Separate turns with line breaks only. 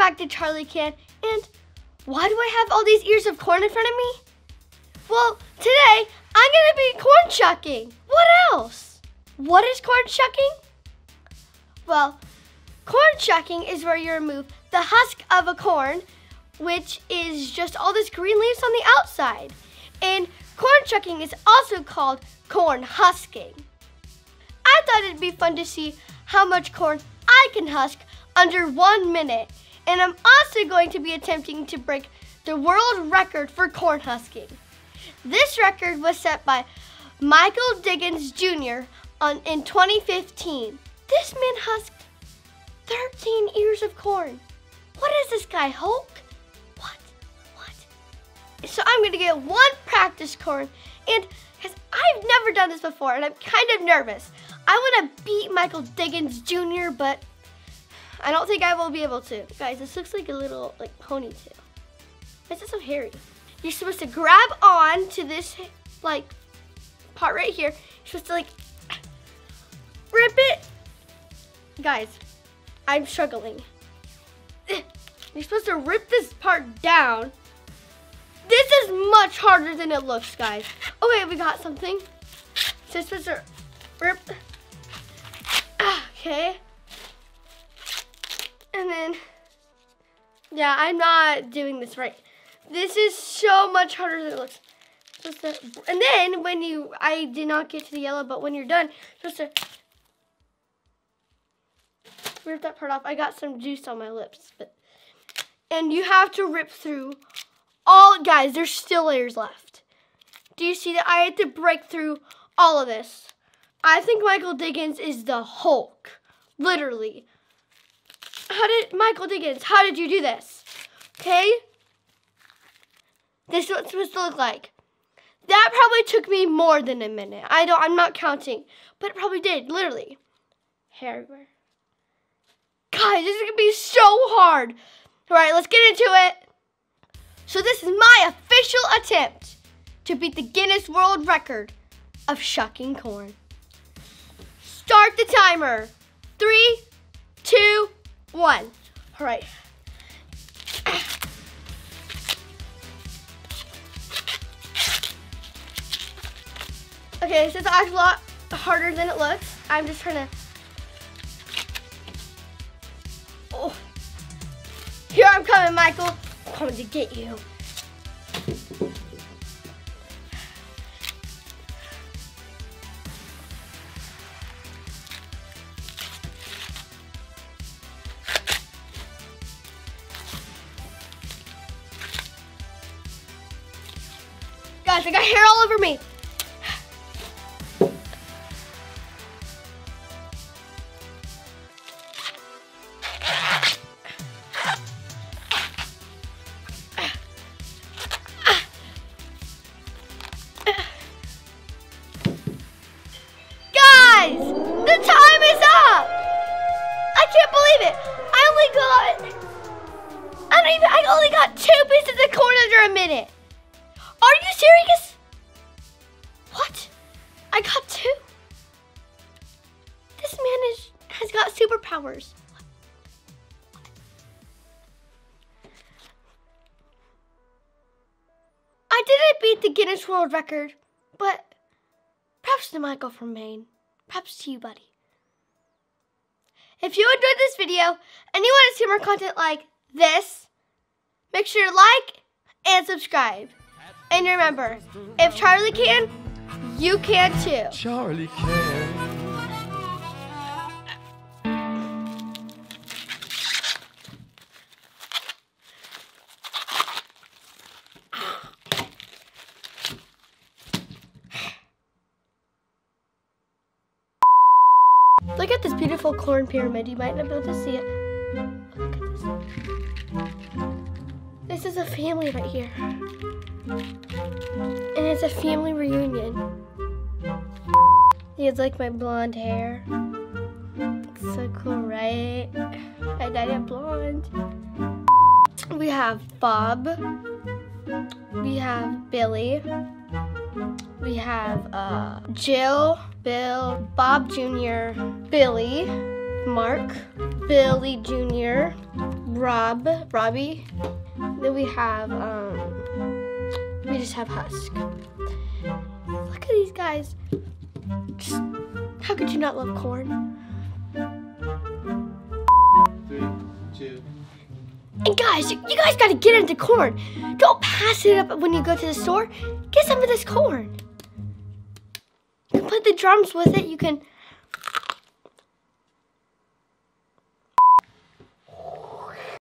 back to Charli Can. And why do I have all these ears of corn in front of me? Well, today I'm gonna be corn shucking. What else? What is corn shucking? Well, corn shucking is where you remove the husk of a corn, which is just all this green leaves on the outside. And corn shucking is also called corn husking. I thought it'd be fun to see how much corn I can husk under one minute. And I'm also going to be attempting to break the world record for corn husking. This record was set by Michael Diggins Jr. On, in 2015. This man husked 13 ears of corn. What is this guy, Hulk? What? What? So I'm gonna get one practice corn and because I've never done this before and I'm kind of nervous. I wanna beat Michael Diggins Jr., but I don't think I will be able to. Guys, this looks like a little like ponytail. Why is it so hairy? You're supposed to grab on to this like part right here. You're supposed to like rip it. Guys, I'm struggling. You're supposed to rip this part down. This is much harder than it looks, guys. Okay, we got something. So you're supposed to rip. Ah, okay. And then, yeah, I'm not doing this right. This is so much harder than it looks. To, and then when you, I did not get to the yellow, but when you're done, supposed to rip that part off. I got some juice on my lips, but, and you have to rip through all, guys, there's still layers left. Do you see that? I had to break through all of this. I think Michael Diggins is the Hulk, literally. How did, Michael Diggins, how did you do this? Okay? This is what it's supposed to look like. That probably took me more than a minute. I don't, I'm not counting, but it probably did, literally. Hair everywhere. Guys, this is gonna be so hard. All right, let's get into it. So this is my official attempt to beat the Guinness World Record of shucking corn. Start the timer. Three, two, one. All right. Okay, this is actually a lot harder than it looks. I'm just trying to. Oh. Here I'm coming, Michael. I'm coming to get you. Guys, I got hair all over me. Guys, the time is up. I can't believe it. I only got, I don't even, I only got two pieces of corn under a minute. Are you serious? What? I got two? This man is, has got superpowers. I didn't beat the Guinness World Record, but perhaps to Michael from Maine. Perhaps to you, buddy. If you enjoyed this video and you want to see more content like this, make sure to like and subscribe. And remember, if Charli can, you can too.
Charli can.
Look at this beautiful corn pyramid. You might not be able to see it. Look at this. This is a family right here. And it's a family reunion. He has like my blonde hair. It's so cool, right? I dyed it blonde. We have Bob. We have Billy. We have uh, Jill, Bill, Bob Jr., Billy, Mark, Billy Jr., Rob, Robbie. Then we have, um, we just have Husk. Look at these guys. Just, how could you not love corn?
Three, two.
And guys, you guys gotta get into corn. Don't pass it up when you go to the store. Get some of this corn. You can play the drums with it. You can